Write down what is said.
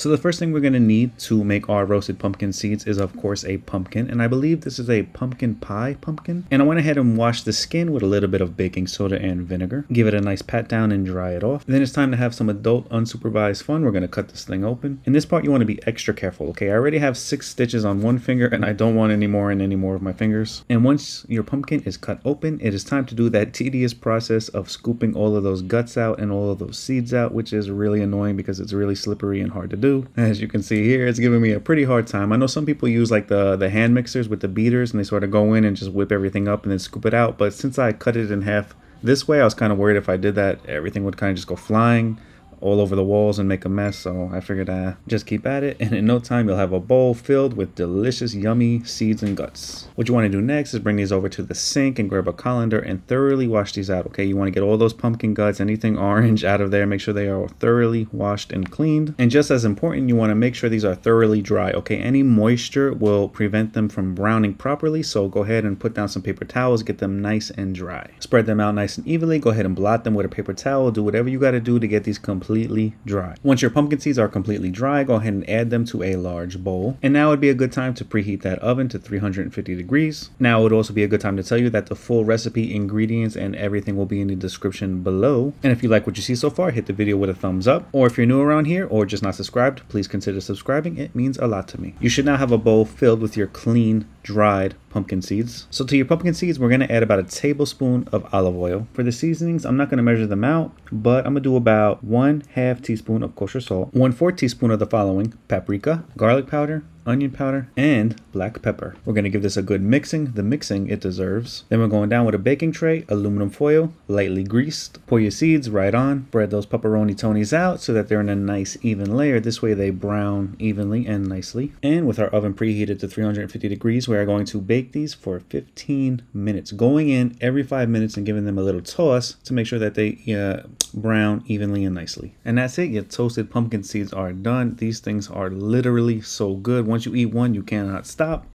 So the first thing we're going to need to make our roasted pumpkin seeds is of course a pumpkin. And I believe this is a pumpkin pie pumpkin. And I went ahead and washed the skin with a little bit of baking soda and vinegar. Give it a nice pat down and dry it off. then it's time to have some adult unsupervised fun. We're going to cut this thing open. In this part you want to be extra careful. Okay, I already have six stitches on one finger and I don't want any more in any more of my fingers. And once your pumpkin is cut open, it is time to do that tedious process of scooping all of those guts out and all of those seeds out, which is really annoying because it's really slippery and hard to do. As you can see here, it's giving me a pretty hard time. I know some people use like the, the hand mixers with the beaters and they sort of go in and just whip everything up and then scoop it out. But since I cut it in half this way, I was kind of worried if I did that, everything would kind of just go flying all over the walls and make a mess. So I figured uh, just keep at it. And in no time, you'll have a bowl filled with delicious, yummy seeds and guts. What you want to do next is bring these over to the sink and grab a colander and thoroughly wash these out. Okay, you want to get all those pumpkin guts, anything orange out of there. Make sure they are thoroughly washed and cleaned. And just as important, you want to make sure these are thoroughly dry. Okay, any moisture will prevent them from browning properly. So go ahead and put down some paper towels, get them nice and dry. Spread them out nice and evenly. Go ahead and blot them with a paper towel. Do whatever you got to do to get these completely completely dry. Once your pumpkin seeds are completely dry, go ahead and add them to a large bowl. And now would be a good time to preheat that oven to 350 degrees. Now it would also be a good time to tell you that the full recipe, ingredients, and everything will be in the description below. And if you like what you see so far, hit the video with a thumbs up. Or if you're new around here or just not subscribed, please consider subscribing. It means a lot to me. You should now have a bowl filled with your clean, dried pumpkin seeds. So to your pumpkin seeds, we're going to add about a tablespoon of olive oil. For the seasonings, I'm not going to measure them out, but I'm going to do about one half teaspoon of kosher salt, one fourth teaspoon of the following, paprika, garlic powder, onion powder, and black pepper. We're going to give this a good mixing, the mixing it deserves. Then we're going down with a baking tray, aluminum foil, lightly greased. Pour your seeds right on. Spread those pepperoni tonis out so that they're in a nice even layer. This way they brown evenly and nicely. And with our oven preheated to 350 degrees, we are going to bake these for 15 minutes. Going in every five minutes and giving them a little toss to make sure that they uh, brown evenly and nicely. And that's it. Your toasted pumpkin seeds are done. These things are literally so good. Once you eat one, you cannot stop.